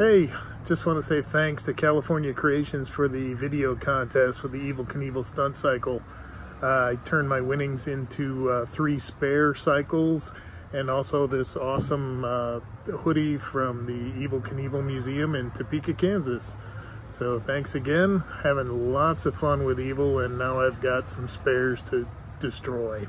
Hey, just want to say thanks to California Creations for the video contest with the Evel Knievel stunt cycle. Uh, I turned my winnings into uh, three spare cycles and also this awesome uh, hoodie from the Evel Knievel Museum in Topeka, Kansas. So thanks again, having lots of fun with Evel, and now I've got some spares to destroy.